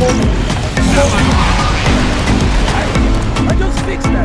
I just fixed that.